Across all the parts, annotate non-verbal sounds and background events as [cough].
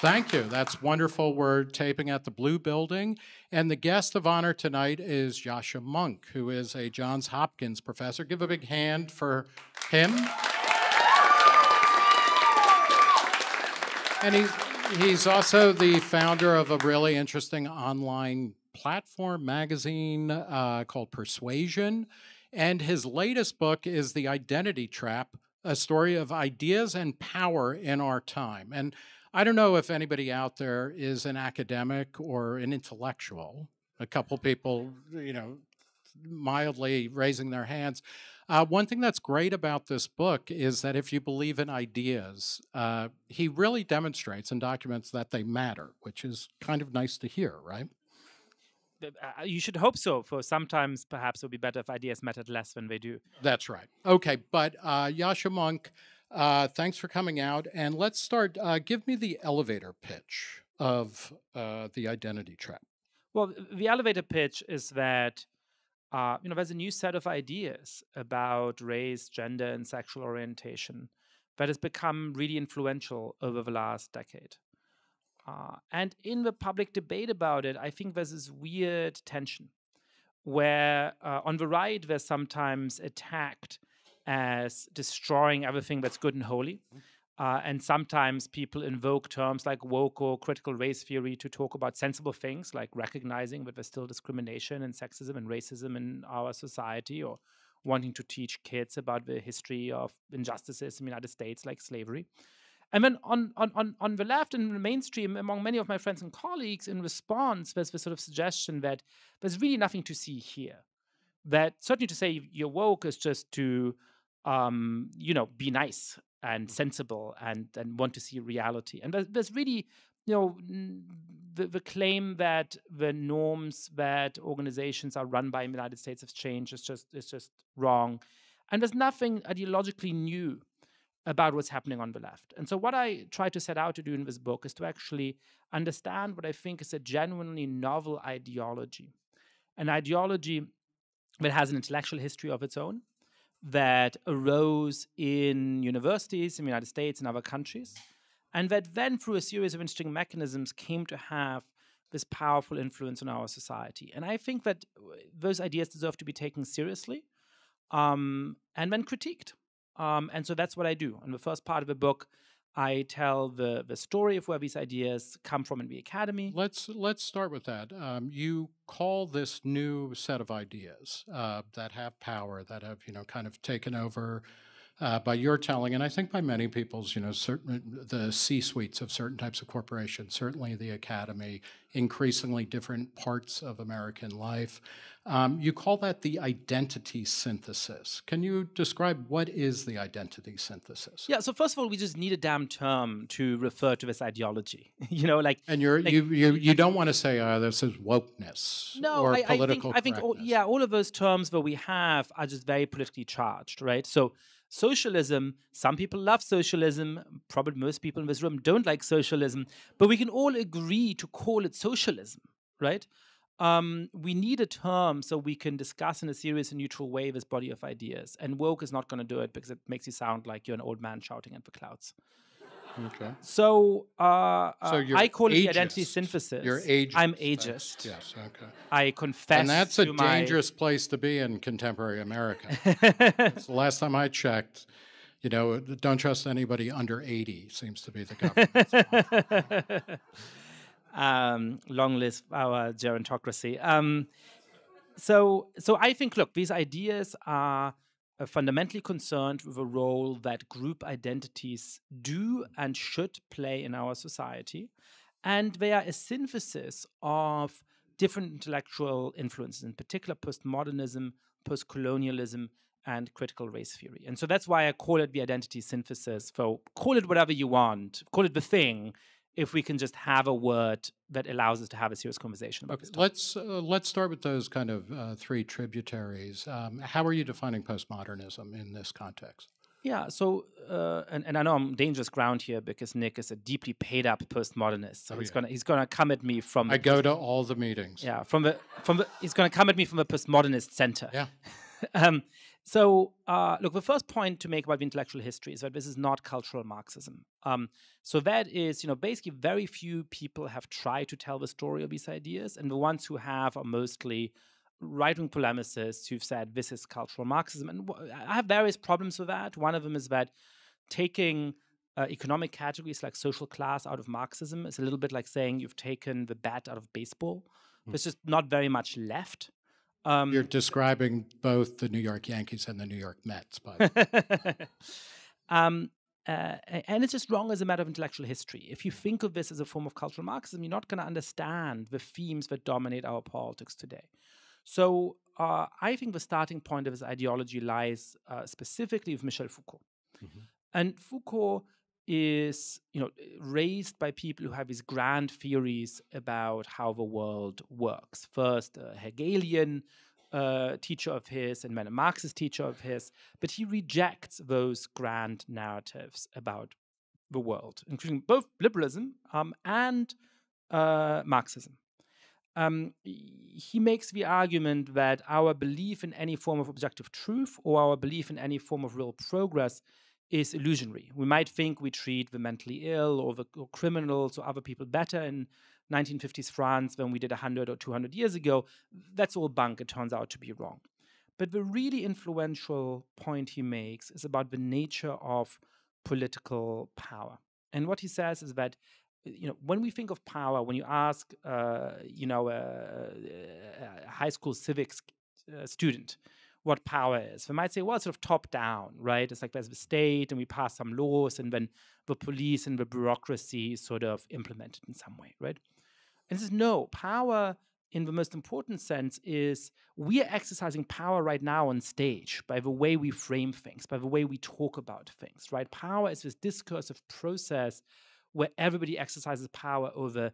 Thank you. That's wonderful. We're taping at the Blue Building. And the guest of honor tonight is Yascha Mounk, who is a Johns Hopkins professor. Give a big hand for him. And he's, he's also the founder of a really interesting online platform magazine uh, called Persuasion. And his latest book is The Identity Trap A Story of Ideas and Power in Our Time. And I don't know if anybody out there is an academic or an intellectual. A couple people, you know, mildly raising their hands. Uh, one thing that's great about this book is that if you believe in ideas, uh, he really demonstrates and documents that they matter, which is kind of nice to hear, right? Uh, you should hope so. For sometimes, perhaps it would be better if ideas mattered less than they do. That's right. Okay, but uh, Yascha Mounk, uh, thanks for coming out. And let's start. Uh, give me the elevator pitch of uh, the identity trap. Well, the elevator pitch is that uh, you know there's a new set of ideas about race, gender, and sexual orientation that has become really influential over the last decade. Uh, and in the public debate about it, I think there's this weird tension where uh, on the right, they're sometimes attacked as destroying everything that's good and holy. Mm-hmm. Uh, and sometimes people invoke terms like woke or critical race theory to talk about sensible things like recognizing that there's still discrimination and sexism and racism in our society or wanting to teach kids about the history of injustices in the United States like slavery. And then on, on, on, on the left and the mainstream, among many of my friends and colleagues, in response, there's this sort of suggestion that there's really nothing to see here. That certainly to say you're woke is just to um, you know, be nice and mm. sensible and and want to see reality. And there's, there's really, you know, the, the claim that the norms that organizations are run by in the United States have changed is just is just wrong. And there's nothing ideologically new about what's happening on the left. And so what I try to set out to do in this book is to actually understand what I think is a genuinely novel ideology. An ideology that has an intellectual history of its own, that arose in universities in the United States and other countries, and that then, through a series of interesting mechanisms, came to have this powerful influence on our society. And I think that uh, those ideas deserve to be taken seriously um, and then critiqued. Um, and so that's what I do. In the first part of the book, I tell the the story of where these ideas come from in the academy. Let's let's start with that. Um, you call this new set of ideas uh, that have power, that have you know kind of taken over uh, by your telling, and I think by many people's, you know, certain the C-suites of certain types of corporations, certainly the academy, increasingly different parts of American life. Um, you call that the identity synthesis. Can you describe what is the identity synthesis? Yeah. So first of all, we just need a damn term to refer to this ideology. [laughs] you know, like and you're like, you you you don't want to say uh, this is wokeness no, or I, political. I think I think all, yeah, all of those terms that we have are just very politically charged, right? So socialism, some people love socialism, probably most people in this room don't like socialism, but we can all agree to call it socialism, right? Um, we need a term so we can discuss in a serious and neutral way this body of ideas. And woke is not going to do it because it makes you sound like you're an old man shouting at the clouds. Okay. So, uh, so uh, I call it the identity synthesis. You're ageist. I'm ageist. Yes. Okay. I confess. And that's a my... dangerous place to be in contemporary America. [laughs] the last time I checked, you know, don't trust anybody under 80 seems to be the government. [laughs] um, long live our gerontocracy. Um, so, so I think, look, these ideas are Uh, fundamentally concerned with the role that group identities do and should play in our society. And they are a synthesis of different intellectual influences, in particular postmodernism, postcolonialism, and critical race theory. And so that's why I call it the identity synthesis. So call it whatever you want, call it the thing, if we can just have a word that allows us to have a serious conversation about okay, this. Let's uh, let's start with those kind of uh, three tributaries. Um, how are you defining postmodernism in this context? Yeah, so uh, and, and I know I'm dangerous ground here because Nick is a deeply paid up postmodernist, so oh, he's yeah. gonna he's gonna come at me from. I go to all the meetings. Yeah, from the from the he's gonna come at me from the postmodernist center. Yeah. [laughs] um, so, uh, look, the first point to make about the intellectual history is that this is not cultural Marxism. Um, so that is, you know, basically very few people have tried to tell the story of these ideas, and the ones who have are mostly right-wing polemicists who've said this is cultural Marxism. And I have various problems with that. One of them is that taking uh, economic categories like social class out of Marxism is a little bit like saying you've taken the bat out of baseball. Mm. There's just not very much left. Um, You're describing both the New York Yankees and the New York Mets, but. [laughs] um, uh, and it's just wrong as a matter of intellectual history. If you think of this as a form of cultural Marxism, you're not going to understand the themes that dominate our politics today. So uh, I think the starting point of his ideology lies uh, specifically with Michel Foucault. Mm-hmm. And Foucault is you know raised by people who have these grand theories about how the world works. First, a Hegelian uh, teacher of his and then a Marxist teacher of his, but he rejects those grand narratives about the world, including both liberalism um, and uh, Marxism. Um, he makes the argument that our belief in any form of objective truth or our belief in any form of real progress is illusionary. We might think we treat the mentally ill or the or criminals or other people better in 1950s France than we did 100 or 200 years ago. That's all bunk. It turns out to be wrong. But the really influential point he makes is about the nature of political power. And what he says is that you know when we think of power, when you ask uh, you know a, a, high school civics uh, student what power is. We might say, well, it's sort of top down, right? It's like there's the state and we pass some laws and then the police and the bureaucracy sort of implement it in some way, right? And this is no, power in the most important sense is we are exercising power right now on stage by the way we frame things, by the way we talk about things, right? Power is this discursive process where everybody exercises power over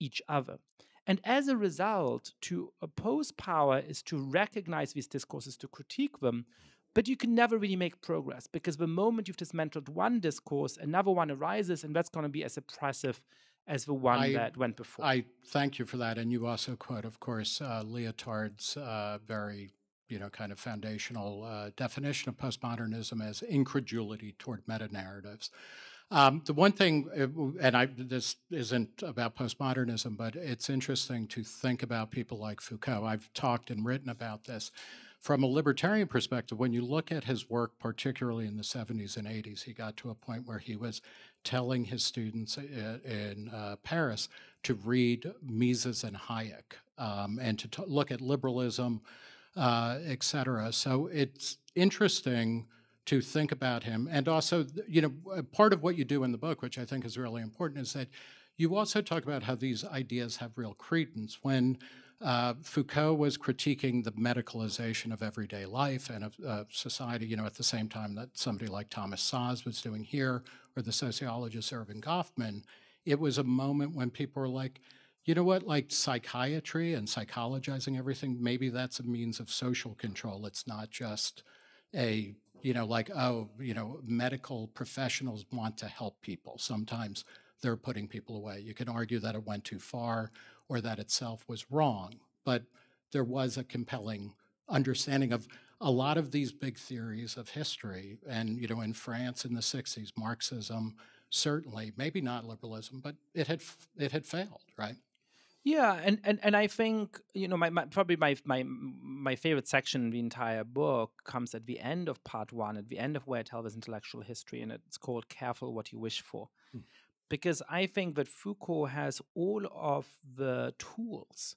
each other. And as a result, to oppose power is to recognize these discourses, to critique them, but you can never really make progress because the moment you've dismantled one discourse, another one arises, and that's going to be as oppressive as the one I, that went before. I thank you for that. And you also quote, of course, uh, Lyotard's uh, very you know, kind of foundational uh, definition of postmodernism as incredulity toward meta narratives. Um, the one thing, uh, and I, this isn't about postmodernism, but it's interesting to think about people like Foucault. I've talked and written about this. From a libertarian perspective, when you look at his work, particularly in the 70s and 80s, he got to a point where he was telling his students uh, in uh, Paris to read Mises and Hayek um, and to look at liberalism, uh, et cetera. So it's interesting to think about him. And also, you know, part of what you do in the book, which I think is really important, is that you also talk about how these ideas have real credence. When uh, Foucault was critiquing the medicalization of everyday life and of uh, society, you know, at the same time that somebody like Thomas Szasz was doing here, or the sociologist Erving Goffman, it was a moment when people were like, you know what, like psychiatry and psychologizing everything, maybe that's a means of social control. It's not just a you know, like, oh, you know, medical professionals want to help people. Sometimes they're putting people away. You can argue that it went too far or that itself was wrong, but there was a compelling understanding of a lot of these big theories of history. And, you know, in France in the 60s, Marxism, certainly, maybe not liberalism, but it had, it had failed, right? Yeah, and, and, and I think you know my, my, probably my my my favorite section in the entire book comes at the end of part one, at the end of where I tell this intellectual history, and it's called "Careful What You Wish For," hmm. because I think that Foucault has all of the tools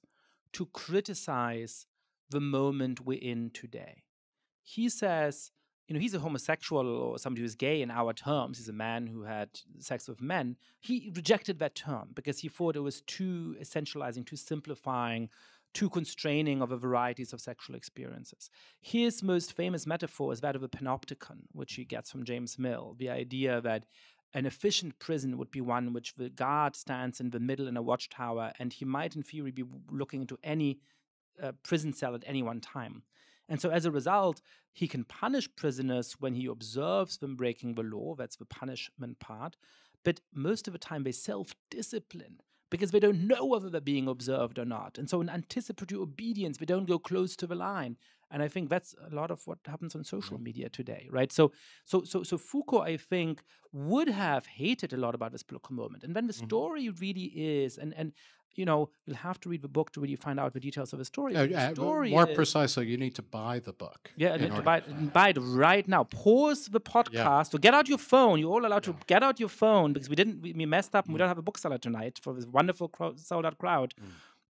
to criticize the moment we're in today. He says you know, he's a homosexual or somebody who's gay in our terms. He's a man who had sex with men. He rejected that term because he thought it was too essentializing, too simplifying, too constraining of a varieties of sexual experiences. His most famous metaphor is that of a panopticon, which he gets from James Mill, the idea that an efficient prison would be one which the guard stands in the middle in a watchtower, and he might, in theory, be looking into any uh, prison cell at any one time. And so as a result, he can punish prisoners when he observes them breaking the law. That's the punishment part. But most of the time, they self discipline because they don't know whether they're being observed or not. And so, in anticipatory obedience, they don't go close to the line. And I think that's a lot of what happens on social mm-hmm. media today, right? So, so, so, so Foucault, I think, would have hated a lot about this political moment. And then the mm-hmm. story really is, and and you know, you'll have to read the book to really find out the details of the story. Uh, the story more is- precisely, you need to buy the book. yeah, in and to buy, it- buy it right now. Pause the podcast or get out your phone. You're all allowed to get out your phone because we didn't, we, we messed up and we Mm. don't have a bookseller tonight for this wonderful sold out crowd.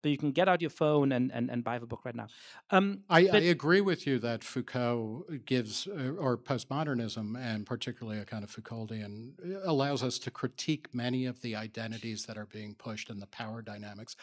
But you can get out your phone and, and, and buy the book right now. Um, I, I agree with you that Foucault gives, uh, or postmodernism, and particularly a kind of Foucauldian, uh, allows us to critique many of the identities that are being pushed and the power dynamics.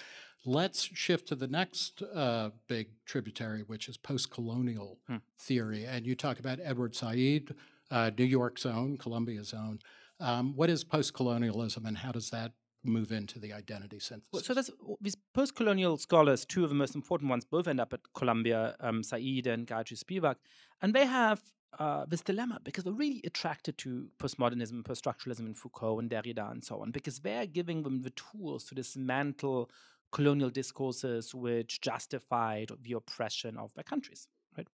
Let's shift to the next uh, big tributary, which is post colonial Hmm. theory. And you talk about Edward Said, uh, New York's own, Columbia's own. Um, what is post colonialism and how does that move into the identity synthesis? So there's these post-colonial scholars, two of the most important ones, both end up at Columbia, um, Said and Gayatri Spivak, and they have uh, this dilemma because they're really attracted to postmodernism, post-structuralism in Foucault and Derrida and so on, because they're giving them the tools to dismantle colonial discourses which justified the oppression of their countries, right?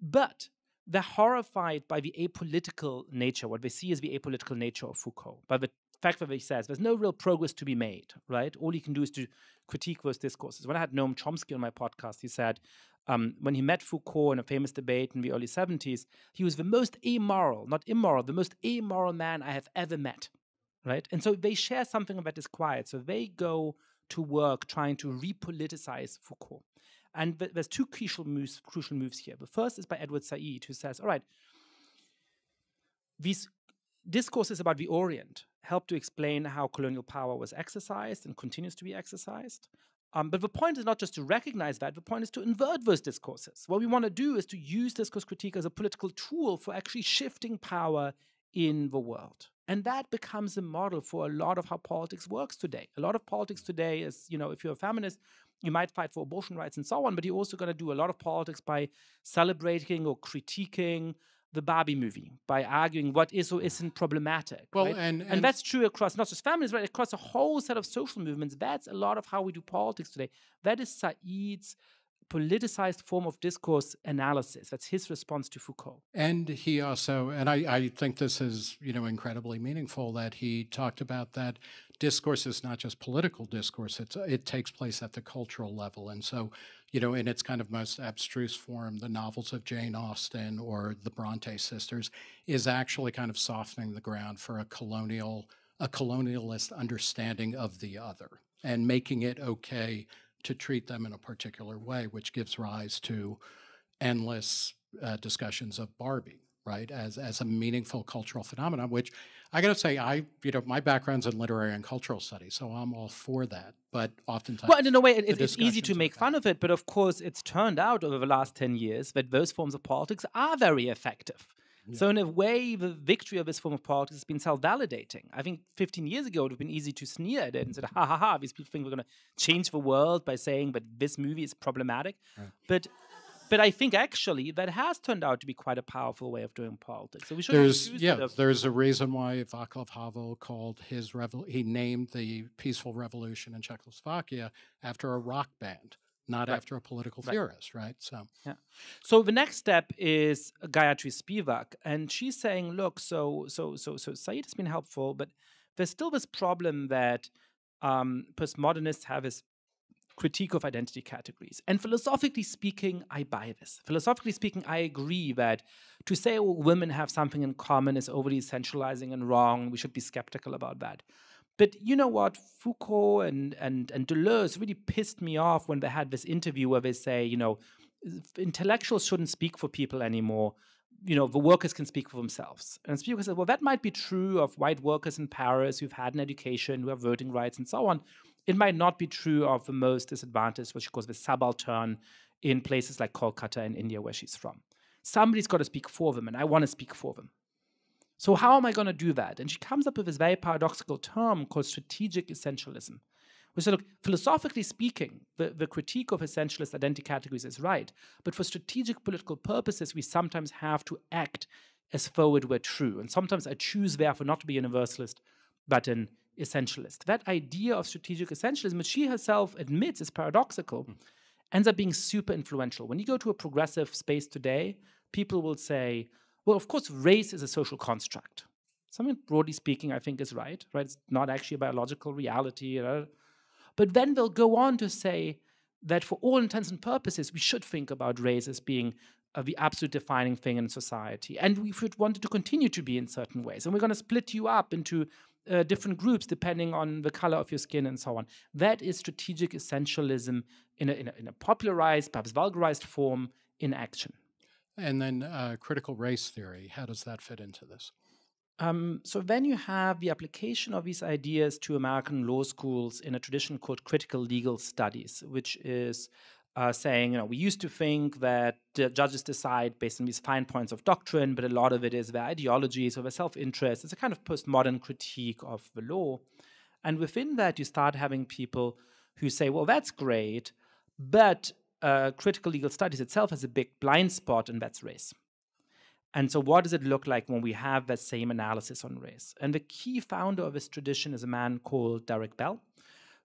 But they're horrified by the apolitical nature, what they see as the apolitical nature of Foucault, by the he says there's no real progress to be made, right? All you can do is to critique those discourses. When I had Noam Chomsky on my podcast, he said um, when he met Foucault in a famous debate in the early 70s, he was the most amoral, not immoral, the most amoral man I have ever met, right? And so they share something that disquiet. So they go to work trying to repoliticize Foucault. And th- there's two crucial moves, crucial moves here. The first is by Edward Said, who says, all right, these discourses about the Orient help to explain how colonial power was exercised and continues to be exercised. Um, but the point is not just to recognize that, the point is to invert those discourses. What we want to do is to use discourse critique as a political tool for actually shifting power in the world. And that becomes a model for a lot of how politics works today. A lot of politics today is, you know, if you're a feminist, you might fight for abortion rights and so on, but you're also going to do a lot of politics by celebrating or critiquing the Barbie movie, by arguing what is or mm. isn't problematic. Well, right? and- and and- that's true across not just families, but Across a whole set of social movements. That's a lot of how we do politics today. That is Said's politicized form of discourse analysis. That's his response to Foucault. And he also, and I, I think this is, you know, incredibly meaningful that he talked about that discourse is not just political discourse, it's, it takes place at the cultural level. And so, you know, in its kind of most abstruse form, the novels of Jane Austen or the Bronte sisters is actually kind of softening the ground for a colonial, a colonialist understanding of the other and making it okay to treat them in a particular way, which gives rise to endless uh, discussions of Barbie, right, as as a meaningful cultural phenomenon. Which I got to say, I you know my background's in literary and cultural studies, so I'm all for that. But oftentimes, Well, and in a way, it, the it's easy to make fun of it, but of course, it's turned out over the last 10 years that those forms of politics are very effective. So, in a way, the victory of this form of politics has been self validating. I think 15 years ago, it would have been easy to sneer at it and say, ha ha ha, these people think we're going to change the world by saying that this movie is problematic. But but I think actually that has turned out to be quite a powerful way of doing politics. So we should there's yeah, there's a reason why Václav Havel called his revol- he named the peaceful revolution in Czechoslovakia after a rock band, not after a political theorist, right? So Yeah. So the next step is Gayatri Spivak, and she's saying, look, so so so so Said has been helpful, but there's still this problem that um, postmodernists have this critique of identity categories. And philosophically speaking, I buy this. Philosophically speaking, I agree that to say women have something in common is overly essentializing and wrong. We should be skeptical about that. But you know what? Foucault and, and, and Deleuze really pissed me off when they had this interview where they say, you know, intellectuals shouldn't speak for people anymore. You know, the workers can speak for themselves. And Spivak said, well, that might be true of white workers in Paris who've had an education, who have voting rights, and so on. It might not be true of the most disadvantaged, which calls the subaltern in places like Kolkata in India, where she's from. Somebody's got to speak for them, and I want to speak for them. So, how am I going to do that? And she comes up with this very paradoxical term called strategic essentialism. We say, look, philosophically speaking, the, the critique of essentialist identity categories is right. But for strategic political purposes, we sometimes have to act as though it were true. And sometimes I choose, therefore, not to be universalist, but an essentialist. That idea of strategic essentialism, which she herself admits is paradoxical, ends up being super influential. When you go to a progressive space today, people will say, well, of course, race is a social construct. Something broadly speaking, I think is right, right? It's not actually a biological reality. But then they'll go on to say that for all intents and purposes, we should think about race as being uh, the absolute defining thing in society. And we should want it to continue to be in certain ways. And we're going to split you up into uh, different groups depending on the color of your skin and so on. That is strategic essentialism in a, in a, in a popularized, perhaps vulgarized form in action. And then uh, critical race theory, how does that fit into this? Um, so then you have the application of these ideas to American law schools in a tradition called critical legal studies, which is uh, saying, you know, we used to think that judges decide based on these fine points of doctrine, but a lot of it is their ideologies or their self-interest. It's a kind of postmodern critique of the law. And within that, you start having people who say, well, that's great, but uh, critical legal studies itself has a big blind spot, and that's race. And so, what does it look like when we have that same analysis on race? And the key founder of this tradition is a man called Derek Bell,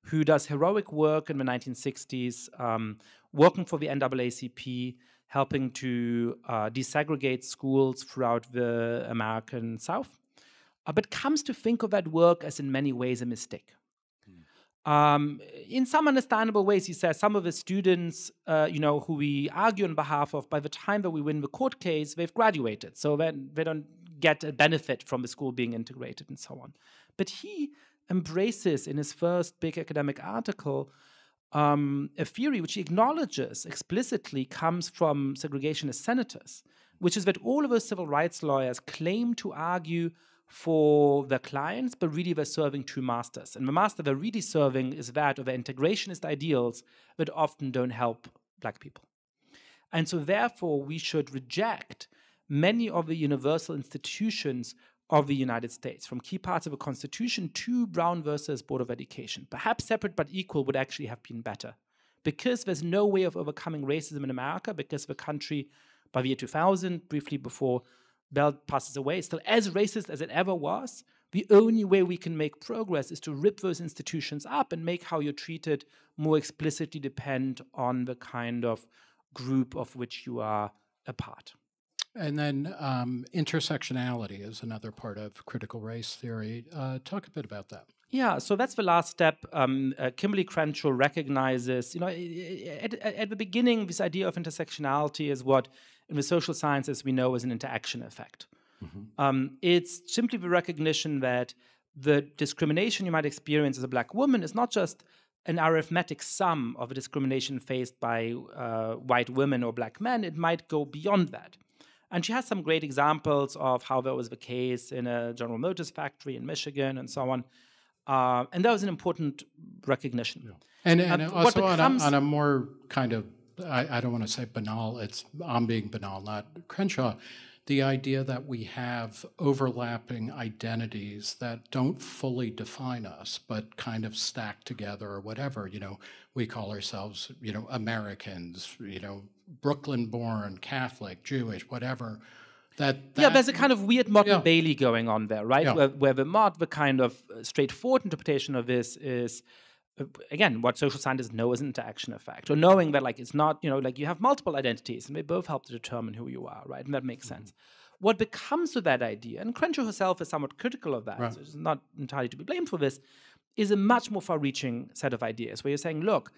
who does heroic work in the 1960s, um, working for the NAACP, helping to uh, desegregate schools throughout the American South, uh, but comes to think of that work as in many ways a mistake. Um, in some understandable ways, he says some of the students, uh, you know, who we argue on behalf of, by the time that we win the court case, they've graduated, so then they don't get a benefit from the school being integrated and so on. But he embraces in his first big academic article um, a theory which he acknowledges explicitly comes from segregationist senators, which is that all of those civil rights lawyers claim to argue for their clients, but really they're serving two masters. And the master they're really serving is that of the integrationist ideals that often don't help black people. And so, therefore, we should reject many of the universal institutions of the United States, from key parts of the Constitution to Brown versus Board of Education. Perhaps separate but equal would actually have been better. Because there's no way of overcoming racism in America, because the country, by the year 2000, briefly before Bell passes away, is still as racist as it ever was. The only way we can make progress is to rip those institutions up and make how you're treated more explicitly depend on the kind of group of which you are a part. And then um, intersectionality is another part of critical race theory. Uh, talk a bit about that. Yeah, so that's the last step. Um, uh, Kimberlé Crenshaw recognizes, you know, at, at, the beginning, this idea of intersectionality is what in the social sciences we know as an interaction effect. Mm-hmm. Um, it's simply the recognition that the discrimination you might experience as a black woman is not just an arithmetic sum of a discrimination faced by uh, white women or black men, it might go beyond that. And she has some great examples of how that was the case in a General Motors factory in Michigan and so on. Uh, and that was an important recognition. Yeah. And, and also becomes, on, a, on, a, more kind of, I, I don't want to say banal, it's I'm being banal, not Crenshaw. The idea that we have overlapping identities that don't fully define us, but kind of stack together or whatever. You know, we call ourselves, you know, Americans, you know, Brooklyn born, Catholic, Jewish, whatever. That, that, yeah, there's a kind of weird Motte yeah. Bailey going on there, right? Yeah. Where, where the Motte, the kind of straightforward interpretation of this is, uh, again, what social scientists know is an interaction effect, or knowing that like it's not, you know, like you have multiple identities and they both help to determine who you are, right? And that makes mm-hmm. sense. What becomes of that idea, and Crenshaw herself is somewhat critical of that, right. so she's not entirely to be blamed for this, is a much more far-reaching set of ideas where you're saying, look,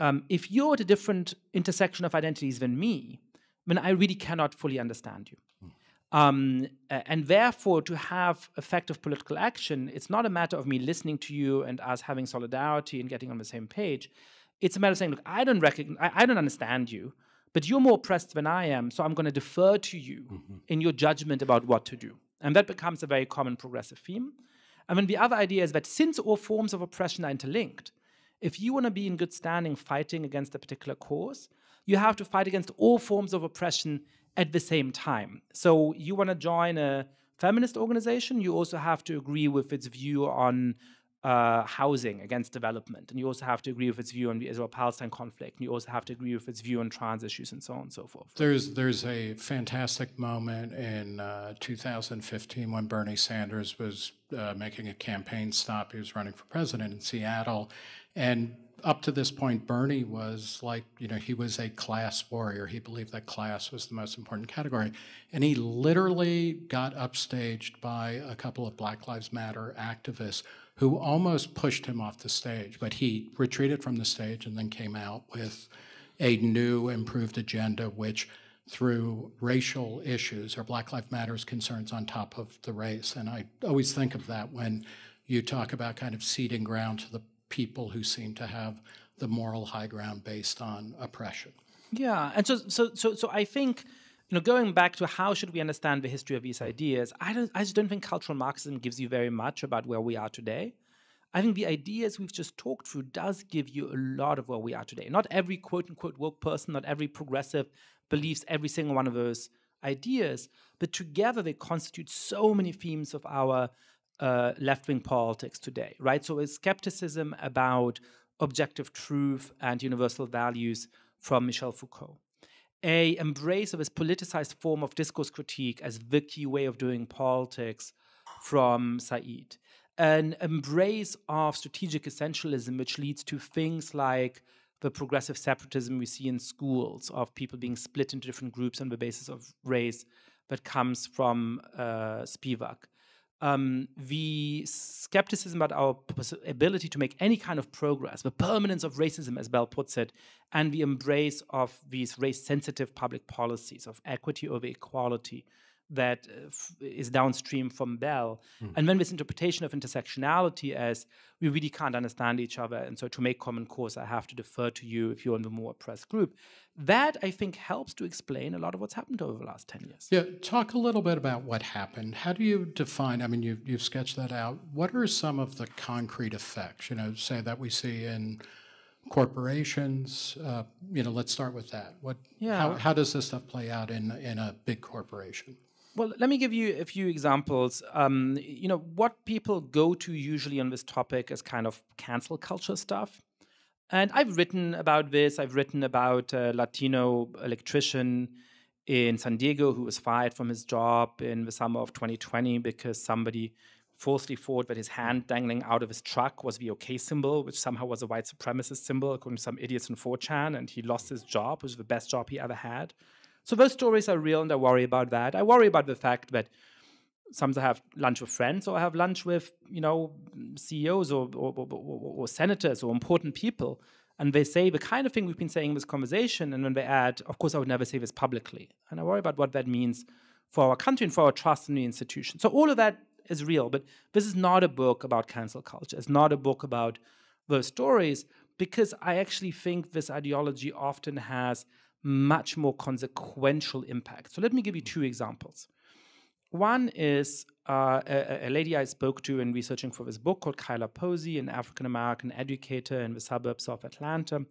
um, if you're at a different intersection of identities than me, then I really cannot fully understand you. Mm. Um, and therefore, to have effective political action, it's not a matter of me listening to you and us having solidarity and getting on the same page. It's a matter of saying, look, I don't recognize, I, I don't understand you, but you're more oppressed than I am, so I'm going to defer to you mm-hmm. in your judgment about what to do. And that becomes a very common progressive theme. And then the other idea is that since all forms of oppression are interlinked, if you want to be in good standing fighting against a particular cause, you have to fight against all forms of oppression at the same time. So you want to join a feminist organization, you also have to agree with its view on uh, housing against development, and you also have to agree with its view on the Israel-Palestine conflict, and you also have to agree with its view on trans issues, and so on and so forth. There's there's a fantastic moment in uh, 2015 when Bernie Sanders was uh, making a campaign stop. He was running for president in Seattle, and up to this point, Bernie was like, you know, he was a class warrior. He believed that class was the most important category. And he literally got upstaged by a couple of Black Lives Matter activists who almost pushed him off the stage. But he retreated from the stage and then came out with a new, improved agenda, which threw racial issues or Black Lives Matters concerns on top of the race. And I always think of that when you talk about kind of ceding ground to the people who seem to have the moral high ground based on oppression. Yeah, and so so so so I think you know going back to how should we understand the history of these ideas, I don't I just don't think cultural Marxism gives you very much about where we are today. I think the ideas we've just talked through does give you a lot of where we are today. Not every quote unquote woke person, not every progressive believes every single one of those ideas, but together they constitute so many themes of our uh, left wing politics today, right? So, a skepticism about objective truth and universal values from Michel Foucault, a embrace of this politicized form of discourse critique as the key way of doing politics from Said, an embrace of strategic essentialism, which leads to things like the progressive separatism we see in schools of people being split into different groups on the basis of race that comes from uh, Spivak um, the skepticism about our ability to make any kind of progress, the permanence of racism, as Bell puts it, and the embrace of these race sensitive public policies of equity over equality that uh, is downstream from Bell. Mm. And then this interpretation of intersectionality as we really can't understand each other. And so to make common cause, I have to defer to you if you're in the more oppressed group. That, I think, helps to explain a lot of what's happened over the last 10 years. Yeah, talk a little bit about what happened. How do you define, I mean, you, you've sketched that out. What are some of the concrete effects, you know, say that we see in corporations? Uh, you know, let's start with that. What, yeah. how, how does this stuff play out in, in a big corporation? Well, let me give you a few examples. Um, you know, what people go to usually on this topic is kind of cancel culture stuff. And I've written about this. I've written about a Latino electrician in San Diego who was fired from his job in the summer of 2020 because somebody falsely thought that his hand dangling out of his truck was the OK symbol, which somehow was a white supremacist symbol, according to some idiots in 4chan, and he lost his job, which was the best job he ever had. So those stories are real, and I worry about that. I worry about the fact that sometimes I have lunch with friends, or I have lunch with you know CEOs or, or, or, or senators or important people, and they say the kind of thing we've been saying in this conversation, and then they add, "Of course, I would never say this publicly," and I worry about what that means for our country and for our trust in the institution. So all of that is real, but this is not a book about cancel culture. It's not a book about those stories because I actually think this ideology often has much more consequential impact. So let me give you two examples. One is uh, a, a, lady I spoke to in researching for this book called Kila Posey, an African American educator in the suburbs of Atlanta,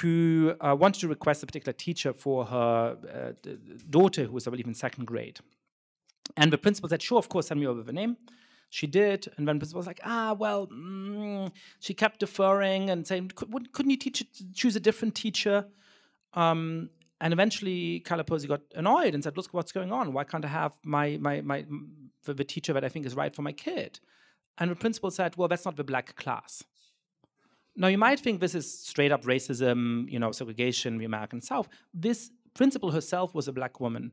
who uh, wanted to request a particular teacher for her uh, daughter, who was, I believe, in second grade. And the principal said, Sure, of course, send me over the name. She did, and then the principal was like, Ah, well, mm. she kept deferring and saying, Couldn't you teach, choose a different teacher? Um, and eventually, Kila got annoyed and said, "Look, what's going on? Why can't I have my my my the, the teacher that I think is right for my kid?" And the principal said, "Well, that's not the black class." Now, you might think this is straight up racism, you know, segregation, the American South. This principal herself was a black woman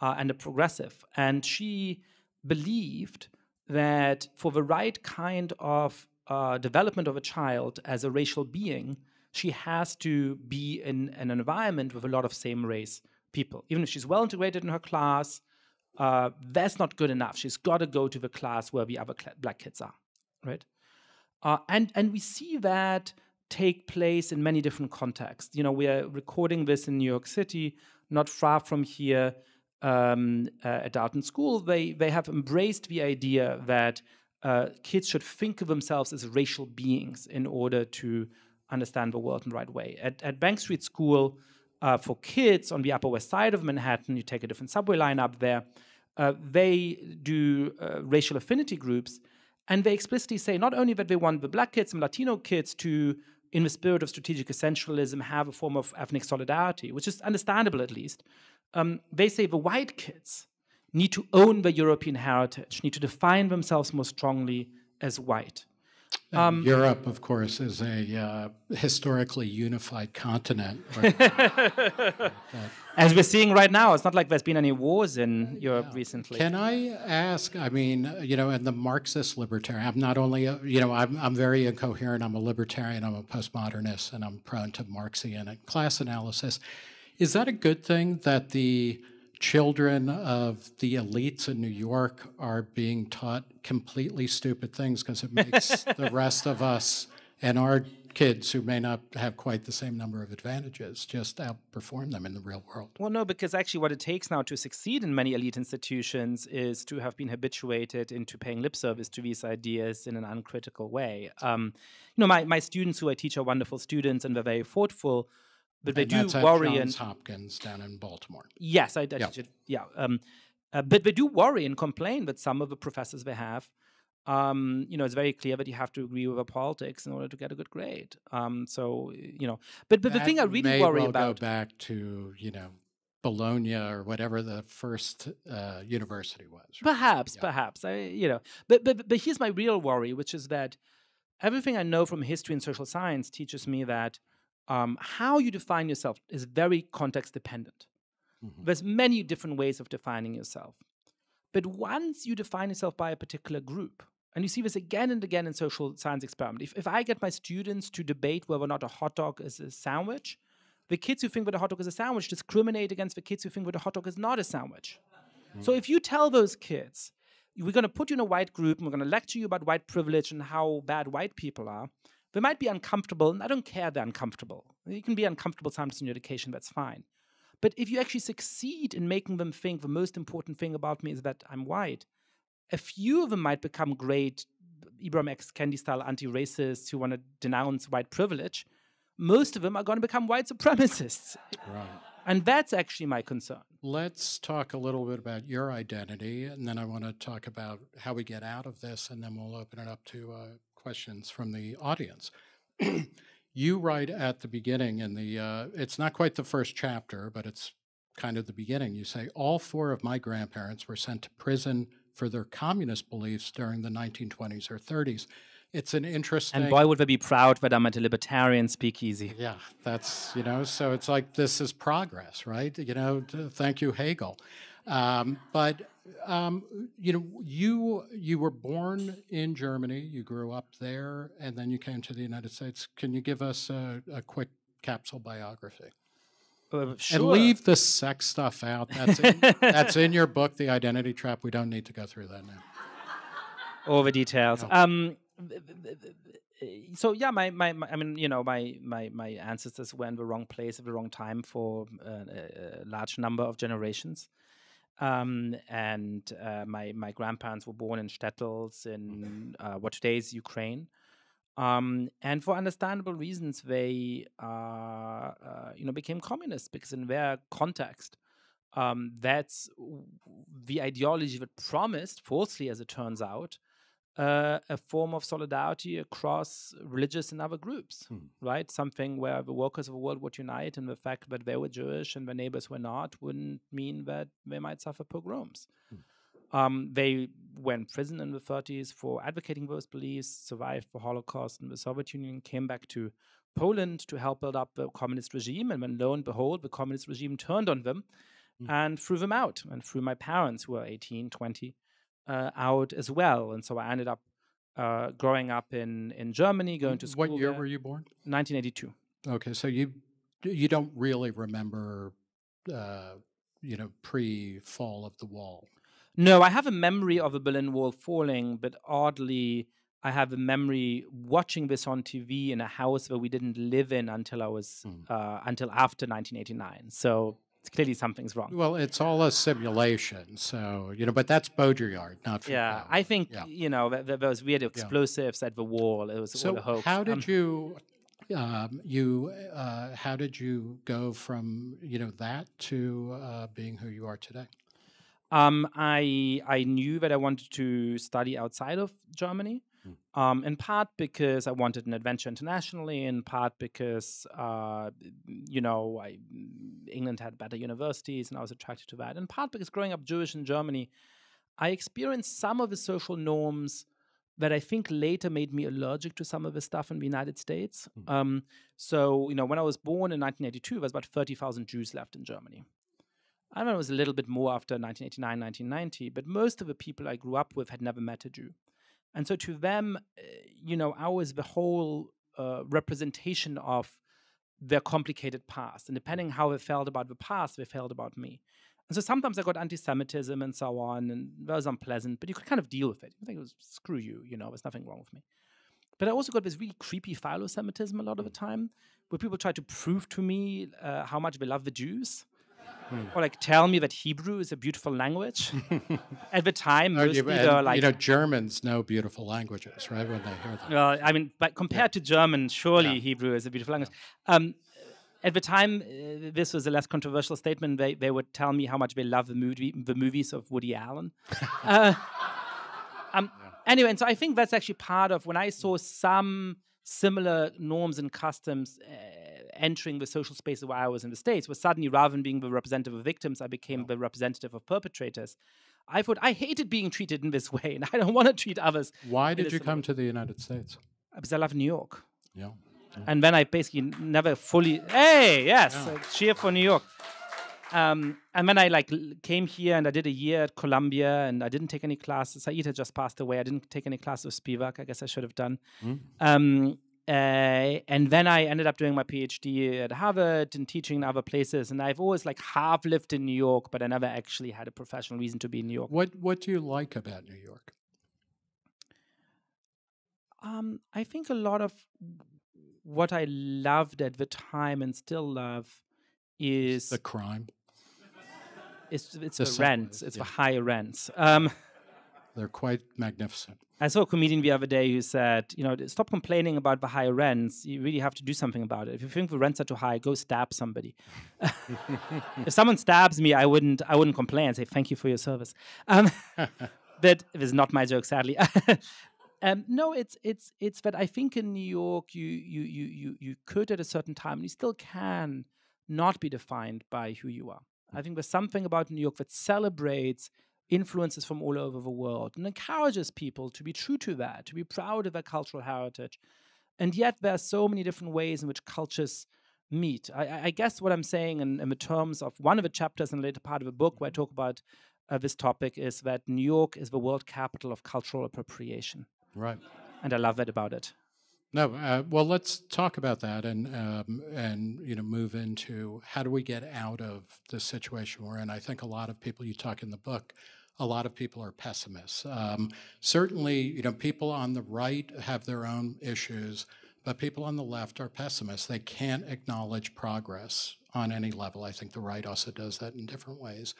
uh, and a progressive, and she believed that for the right kind of uh, development of a child as a racial being, she has to be in, an environment with a lot of same race people. Even if she's well integrated in her class, uh, that's not good enough. She's got to go to the class where the other black kids are, right? Uh, and and we see that take place in many different contexts. You know, we are recording this in New York City, not far from here, um, uh, at Dalton School. They they have embraced the idea that uh, kids should think of themselves as racial beings in order to understand the world in the right way. At, at Bank Street School uh, for kids on the Upper West Side of Manhattan, you take a different subway line up there, uh, they do uh, racial affinity groups, and they explicitly say not only that they want the black kids and Latino kids to, in the spirit of strategic essentialism, have a form of ethnic solidarity, which is understandable at least. Um, they say the white kids need to own their European heritage, need to define themselves more strongly as white. Um, Europe, of course, is a uh, historically unified continent. [laughs] As we're seeing right now, it's not like there's been any wars in Europe yeah. recently. Can I ask? I mean, you know, in the Marxist libertarian, I'm not only, a, you know, I'm, I'm very incoherent. I'm a libertarian. I'm a postmodernist, and I'm prone to Marxian class analysis. Is that a good thing that the children of the elites in New York are being taught completely stupid things because it makes [laughs] the rest of us and our kids who may not have quite the same number of advantages just outperform them in the real world. Well, no, because actually, what it takes now to succeed in many elite institutions is to have been habituated into paying lip service to these ideas in an uncritical way. Um, you know, my, my students who I teach are wonderful students and they're very thoughtful but they do worry. Johns and Hopkins down in Baltimore. Yes, I, I yeah. yeah. Um, uh, but they do worry and complain that some of the professors they have, um, you know, it's very clear that you have to agree with the politics in order to get a good grade. Um, so you know, but but that the thing I really worry well about go back to you know Bologna or whatever the first uh, university was. Right? Perhaps, yeah. perhaps. I, you know, but, but but here's my real worry, which is that everything I know from history and social science teaches me that um, how you define yourself is very context dependent. Mm-hmm. There's many different ways of defining yourself. But once you define yourself by a particular group, and you see this again and again in social science experiment, if, if I get my students to debate whether or not a hot dog is a sandwich, the kids who think that a hot dog is a sandwich discriminate against the kids who think that a hot dog is not a sandwich. Mm-hmm. So if you tell those kids, we're going to put you in a white group and we're going to lecture you about white privilege and how bad white people are, they might be uncomfortable, and I don't care they're uncomfortable. You can be uncomfortable sometimes in your education, that's fine. But if you actually succeed in making them think the most important thing about me is that I'm white, a few of them might become great Ibram X. Kendi style anti racists who want to denounce white privilege. Most of them are going to become white supremacists. Right. And that's actually my concern. Let's talk a little bit about your identity, and then I want to talk about how we get out of this, and then we'll open it up to uh, questions from the audience. [clears throat] you write at the beginning in the, uh, it's not quite the first chapter, but it's kind of the beginning. You say, All four of my grandparents were sent to prison for their communist beliefs during the 1920s or 30s. It's an interesting. And boy, would they be proud that I'm at a libertarian speakeasy. Yeah, that's, you know, so it's like this is progress, right? You know, thank you, Hegel. Um, but um, you know, you you were born in Germany, you grew up there, and then you came to the United States. Can you give us a, a quick capsule biography? Uh, sure. And leave the sex stuff out. That's in, that's in your book, The Identity Trap. We don't need to go through that now. All the details. No. Um, so yeah, my, my, my, I mean, you know, my, my, my ancestors were in the wrong place at the wrong time for uh, a, a large number of generations. Um, and uh, my my grandparents were born in shtetls in uh, what today is Ukraine. Um, and for understandable reasons, they uh, uh you know became communists because in their context, um, that's the ideology that promised, falsely as it turns out, uh, a form of solidarity across religious and other groups, hmm. right? Something where the workers of the world would unite, and the fact that they were Jewish and their neighbors were not wouldn't mean that they might suffer pogroms. Hmm. Um, they were in prison in the 30s for advocating those beliefs, survived the Holocaust in the Soviet Union, came back to Poland to help build up the communist regime, and when lo and behold, the communist regime turned on them hmm. and threw them out, and threw my parents, who were 18, 20, uh, out as well. And so I ended up uh, growing up in, in Germany, going to school. What year there. were you born? 1982. Okay, so you you don't really remember, uh, you know, pre fall of the wall. No, I have a memory of the Berlin Wall falling, but oddly, I have a memory watching this on TV in a house that we didn't live in until I was mm. uh, until after 1989. So clearly something's wrong. Well, it's all a simulation, so you know. But that's Baudrillard, not. Yeah, I think yeah. you know those weird explosives yeah. at the wall. It was so all a hoax. how did um, you? Um, you uh, how did you go from you know that to uh, being who you are today? Um, I I knew that I wanted to study outside of Germany. Hmm. Um, in part because I wanted an adventure internationally, in part because uh, you know I, England had better universities and I was attracted to that, in part because growing up Jewish in Germany, I experienced some of the social norms that I think later made me allergic to some of the stuff in the United States. Mm. Um, so, you know, when I was born in 1982, there was about 30,000 Jews left in Germany. I know it was a little bit more after 1989, 1990, but most of the people I grew up with had never met a Jew. And so to them, eh, you know, I was the whole uh, representation of their complicated past. And depending how they felt about the past, they felt about me. And so sometimes I got anti-Semitism and so on, and that was unpleasant. But you could kind of deal with it. You think it was screw you, you know, there's nothing wrong with me. But I also got this really creepy philo-Semitism a lot of the time, where people try to prove to me uh, how much they love the Jews. Hmm. Or like tell me that Hebrew is a beautiful language. [laughs] At the time, most you, and, like you know Germans know beautiful languages, right? When they hear them. Well, I mean, but compared yeah. to German, surely yeah. Hebrew is a beautiful language. Um, at the time, uh, this was a less controversial statement. They, they would tell me how much they love the movie, the movies of Woody Allen. [laughs] uh, um, yeah. Anyway, and so I think that's actually part of when I saw some similar norms and customs uh, entering the social space where I was in the States, where suddenly, rather than being the representative of victims, I became the representative of perpetrators. I thought I hated being treated in this [laughs] way, and I don't want to treat others. Why did you come way. to the United States? Because I love New York. Yeah. And then I basically never fully, hey, yes, yeah. cheer for New York. Um, and then I like came here and I did a year at Columbia and I didn't take any classes. Said had just passed away. I didn't take any classes with Spivak. I guess I should have done. Mm. Um, uh, and then I ended up doing my PhD at Harvard and teaching in other places. And I've always like half lived in New York, but I never actually had a professional reason to be in New York. What What do you like about New York? Um, I think a lot of what I loved at the time and still love is the crime. It's it's the, the rents. It's yeah. the higher rents. Um, They're quite magnificent. I saw a comedian the other day who said, you know, stop complaining about the high rents. You really have to do something about it. If you think the rents are too high, go stab somebody. [laughs] if someone stabs me, I wouldn't I wouldn't complain. I'd say thank you for your service. Um, [laughs] that is not my joke, sadly. [laughs] Um, no, it's it's it's that I think in New York you you you you you could at a certain time, and you still can, not be defined by who you are. I think there's something about New York that celebrates influences from all over the world and encourages people to be true to that, to be proud of their cultural heritage. And yet there are so many different ways in which cultures meet. I, I guess what I'm saying in, in, the terms of one of the chapters in the later part of the book where I talk about uh, this topic is that New York is the world capital of cultural appropriation. Right. And I love that about it. No, uh, well, let's talk about that and um, and you know move into how do we get out of the situation we're in. I think a lot of people you talk in the book, a lot of people are pessimists. Um, certainly, you know, people on the right have their own issues, but people on the left are pessimists. They can't acknowledge progress on any level. I think the right also does that in different ways.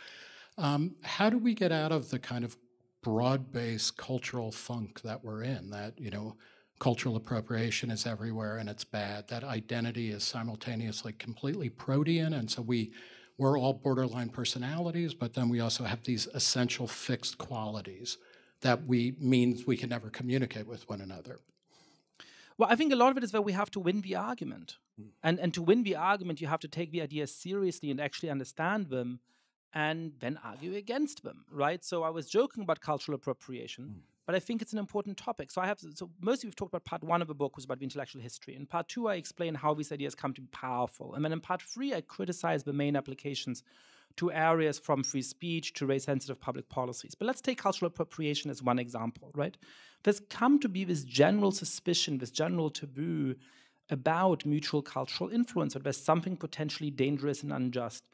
Um, how do we get out of the kind of broad-based cultural funk that we're in, that, you know, cultural appropriation is everywhere and it's bad, that identity is simultaneously completely protean, and so we, we're all borderline personalities, but then we also have these essential fixed qualities that we means we can never communicate with one another. Well, I think a lot of it is that we have to win the argument. Mm. And, and to win the argument, you have to take the ideas seriously and actually understand them and then argue against them, right? So I was joking about cultural appropriation, mm. But I think it's an important topic. So I have so mostly we've talked about part one of the book was about the intellectual history. In part two, I explain how these ideas come to be powerful, and then in part three, I criticize the main applications to areas from free speech to race-sensitive public policies. But let's take cultural appropriation as one example, right? There's come to be this general suspicion, this general taboo about mutual cultural influence, that there's something potentially dangerous and unjust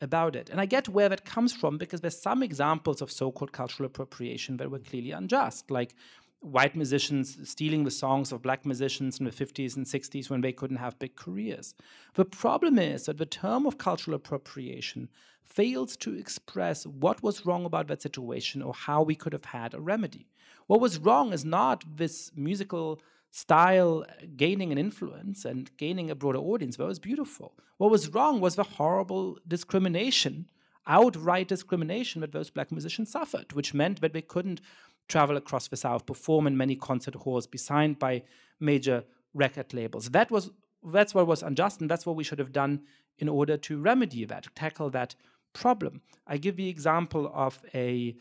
about it. And I get where that comes from because there's some examples of so-called cultural appropriation that were clearly unjust, like white musicians stealing the songs of black musicians in the 50s and 60s when they couldn't have big careers. The problem is that the term of cultural appropriation fails to express what was wrong about that situation or how we could have had a remedy. What was wrong is not this musical style gaining an influence and gaining a broader audience that was beautiful. What was wrong was the horrible discrimination, outright discrimination that those black musicians suffered, which meant that they couldn't travel across the South, perform in many concert halls, be signed by major record labels. That was that's what was unjust, and that's what we should have done in order to remedy that, tackle that problem. I give the example of a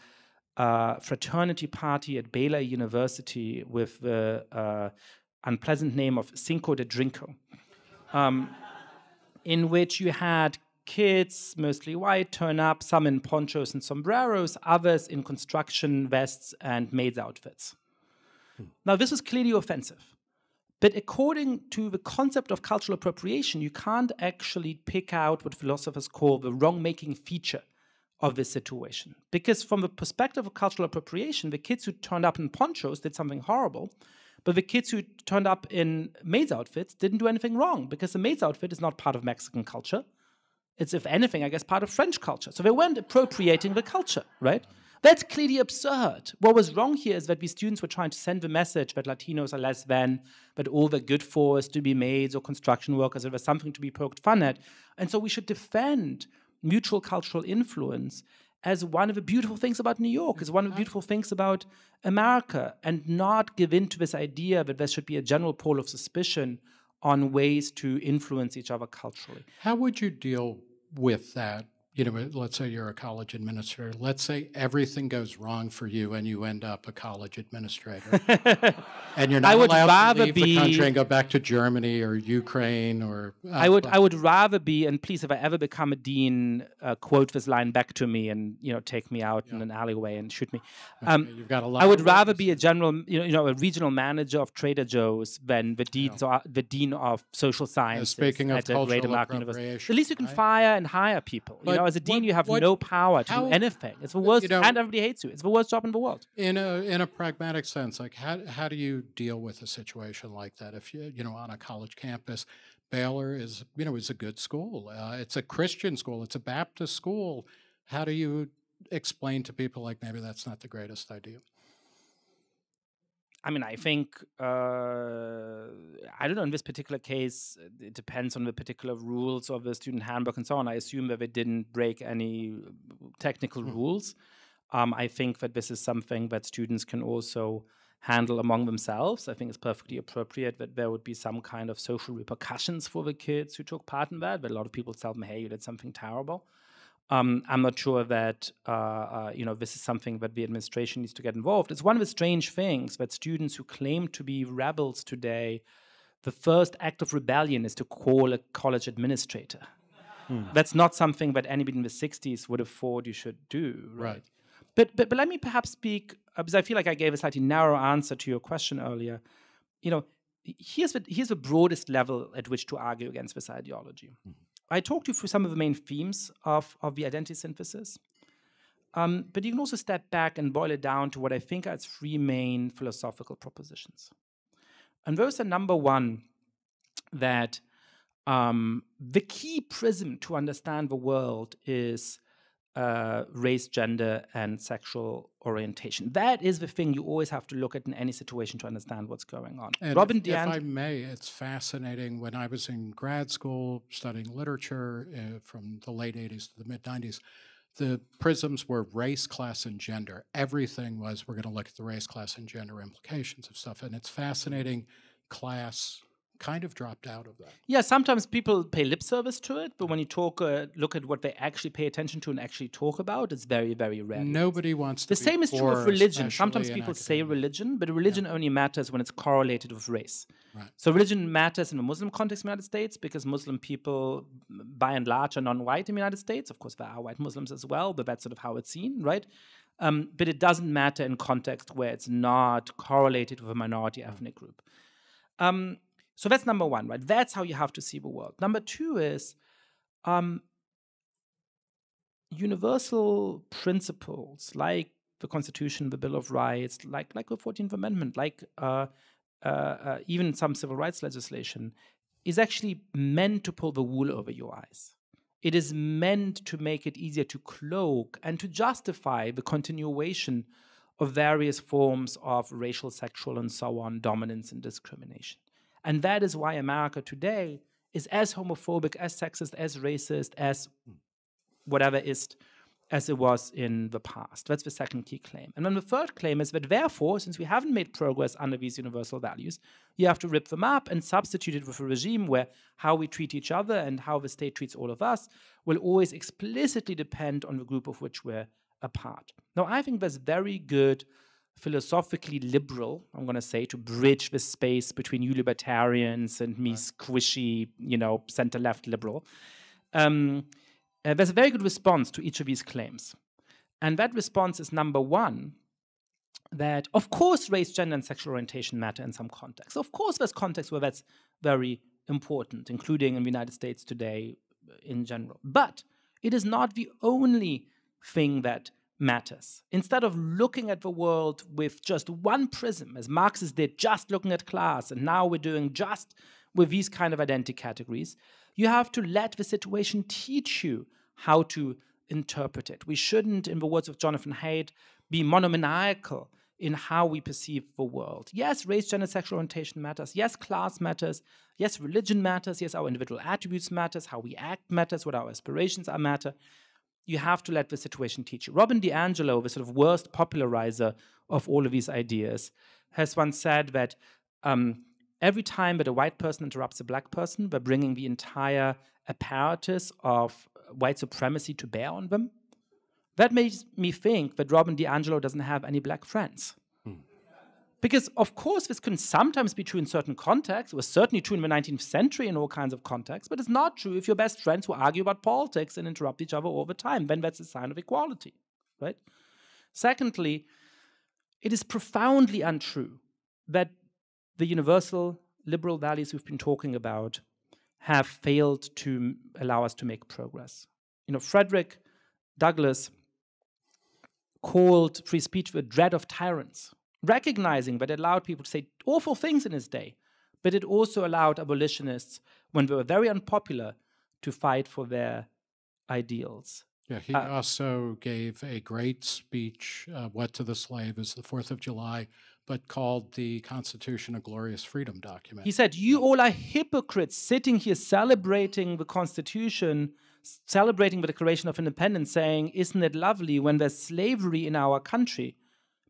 uh, fraternity party at Baylor University with the uh, unpleasant name of Cinco de Drinko, um, in which you had kids, mostly white, turn up, some in ponchos and sombreros, others in construction vests and maids' outfits. Hmm. Now, this is clearly offensive. But according to the concept of cultural appropriation, you can't actually pick out what philosophers call the wrong making feature of this situation. Because from the perspective of cultural appropriation, the kids who turned up in ponchos did something horrible, but the kids who turned up in maid's outfits didn't do anything wrong because the maid's outfit is not part of Mexican culture. It's, if anything, I guess, part of French culture. So they weren't appropriating the culture, right? That's clearly absurd. What was wrong here is that we students were trying to send the message that Latinos are less than, that all they're good for is to be maids or construction workers, or there's something to be poked fun at. And so we should defend mutual cultural influence as one of the beautiful things about New York, as one of the beautiful things about America, and not give in to this idea that there should be a general pole of suspicion on ways to influence each other culturally. How would you deal with that you know, let's say you're a college administrator. Let's say everything goes wrong for you and you end up a college administrator. [laughs] and you're not I would allowed rather to leave be, the country and go back to Germany or Ukraine or. Uh, I would I would rather be, and please, if I ever become a dean, uh, quote this line back to me and you know take me out yeah. in an alleyway and shoot me. Um, okay, you've got a lot. I would rather be a general, you know, you know, a regional manager of Trader Joe's than the dean, yeah. the dean of social sciences speaking of at a great American university. At least you can right? fire and hire people. But, you know, as a dean, what, you have what, no power to how, do anything. It's the worst, you know, and everybody hates you. It's the worst job in the world. In a in a pragmatic sense, like how how do you deal with a situation like that? If you you know on a college campus, Baylor is you know is a good school. Uh, it's a Christian school. It's a Baptist school. How do you explain to people like maybe that's not the greatest idea? I mean, I think uh, I don't know. In this particular case, it depends on the particular rules of the student handbook and so on. I assume that they didn't break any technical mm. rules. Um, I think that this is something that students can also handle among themselves. I think it's perfectly appropriate that there would be some kind of social repercussions for the kids who took part in that. But a lot of people tell them, "Hey, you did something terrible." Um, I'm not sure that uh, uh, you know this is something that the administration needs to get involved. It's one of the strange things that students who claim to be rebels today, the first act of rebellion is to call a college administrator. Hmm. That's not something that anybody in the '60s would have thought you should do, right? right. But, but but let me perhaps speak uh, because I feel like I gave a slightly narrow answer to your question earlier. You know, here's the here's the broadest level at which to argue against this ideology. Mm -hmm. I talked you through some of the main themes of, of the identity synthesis. Um, but you can also step back and boil it down to what I think are its three main philosophical propositions. And those are number one, that um, the key prism to understand the world is uh, race, gender, and sexual orientation. That is the thing you always have to look at in any situation to understand what's going on. And Robin if, if I may, it's fascinating. When I was in grad school studying literature uh, from the late 80s to the mid 90s, the prisms were race, class, and gender. Everything was we're going to look at the race, class, and gender implications of stuff. And it's fascinating class kind of dropped out of that. Yeah, sometimes people pay lip service to it, but when you talk, uh, look at what they actually pay attention to and actually talk about, it's very, very rare. Nobody wants The same is true of religion. Sometimes people say religion, but religion yeah. only matters when it's correlated with race. Right. So religion matters in the Muslim context in the United States because Muslim people, by and large, are non-white in the United States. Of course, there are white Muslims as well, but that's sort of how it's seen, right? Um, but it doesn't matter in context where it's not correlated with a minority ethnic group. Um, so that's number one, right? That's how you have to see the world. Number two is um, universal principles like the Constitution, the Bill of Rights, like like the Fourteenth Amendment, like uh, uh, uh, even some civil rights legislation, is actually meant to pull the wool over your eyes. It is meant to make it easier to cloak and to justify the continuation of various forms of racial, sexual, and so on dominance and discrimination. And that is why America today is as homophobic, as sexist, as racist, as whatever is as it was in the past. That's the second key claim. And then the third claim is that therefore, since we haven't made progress under these universal values, you have to rip them up and substitute it with a regime where how we treat each other and how the state treats all of us will always explicitly depend on the group of which we're a part. Now, I think that's very good philosophically liberal, I'm going to say, to bridge the space between you libertarians and me squishy, you know, center left liberal. Um, uh, there's a very good response to each of these claims. And that response is number one, that of course race, gender, and sexual orientation matter in some contexts. Of course, there's contexts where that's very important, including in the United States today uh, in general. But it is not the only thing that matters. Instead of looking at the world with just one prism, as Marxists did, just looking at class, and now we're doing just with these kind of identity categories, you have to let the situation teach you how to interpret it. We shouldn't, in the words of Jonathan Haidt, be monomaniacal in how we perceive the world. Yes, race, gender, sexual orientation matters. Yes, class matters. Yes, religion matters. Yes, our individual attributes matters. How we act matters. What our aspirations are matter. You have to let the situation teach you. Robin DiAngelo, the sort of worst popularizer of all of these ideas, has once said that um, every time that a white person interrupts a black person by bringing the entire apparatus of white supremacy to bear on them, that makes me think that Robin DiAngelo doesn't have any black friends. Because, of course, this can sometimes be true in certain contexts. It was certainly true in the 19th century in all kinds of contexts, but it's not true if your best friends who argue about politics and interrupt each other all the time. Then that's a sign of equality, right? Secondly, it is profoundly untrue that the universal liberal values we've been talking about have failed to allow us to make progress. You know, Frederick Douglass called free speech the dread of tyrants, recognizing that it allowed people to say awful things in his day, but it also allowed abolitionists, when they were very unpopular, to fight for their ideals. Yeah, he uh, also gave a great speech, uh, What to the Slave is the 4th of July, but called the Constitution a glorious freedom document. He said, You all are hypocrites sitting here celebrating the Constitution celebrating the Declaration of Independence, saying, Isn't it lovely when there's slavery in our country?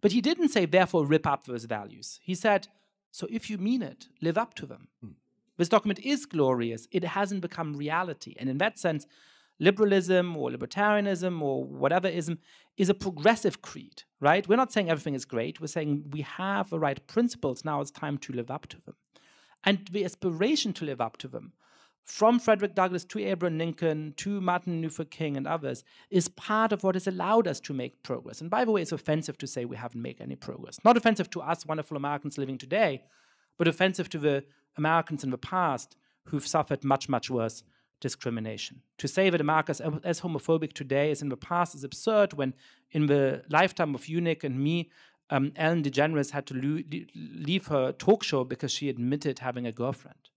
But he didn't say, therefore, rip up those values. He said, So if you mean it, live up to them. Hmm. This document is glorious, it hasn't become reality. And in that sense, liberalism or libertarianism or whatever ism is a progressive creed, right? We're not saying everything is great. We're saying we have the right principles. Now it's time to live up to them. And the aspiration to live up to them from Frederick Douglass to Abraham Lincoln to Martin Luther King and others is part of what has allowed us to make progress. And by the way, it's offensive to say we haven't made any progress. Not offensive to us, wonderful Americans living today, but offensive to the Americans in the past who've suffered much, much worse discrimination. To say that America is as homophobic today as in the past is absurd when, in the lifetime of Unic and me, um, Ellen DeGeneres had to leave her talk show because she admitted having a girlfriend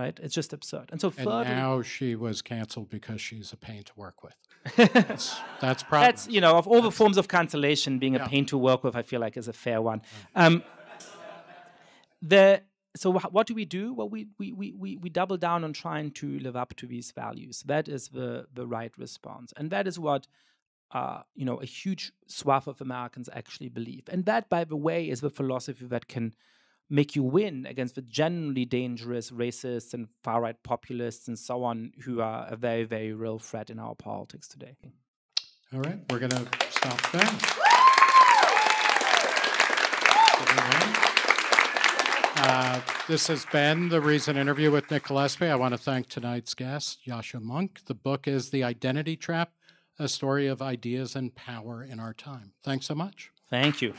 right? It's just absurd. And so and now she was canceled because she's a pain to work with. that's [laughs] that's probably that's you know of all the forms of cancellation, being yeah. a pain to work with, I feel like is a fair one. Um, the so what do we do? Well, we, we, we, we, we double down on trying to live up to these values. That is the, the right response. And that is what, uh, you know, a huge swath of Americans actually believe. And that, by the way, is the philosophy that can make you win against the generally dangerous racists and far right populists and so on, who are a very, very real threat in our politics today. All right, we're going to stop there. Uh, this has been the Reason interview with Nick Gillespie. I want to thank tonight's guest, Yascha Mounk. The book is The Identity Trap, a story of ideas and power in our time. Thanks so much. Thank you.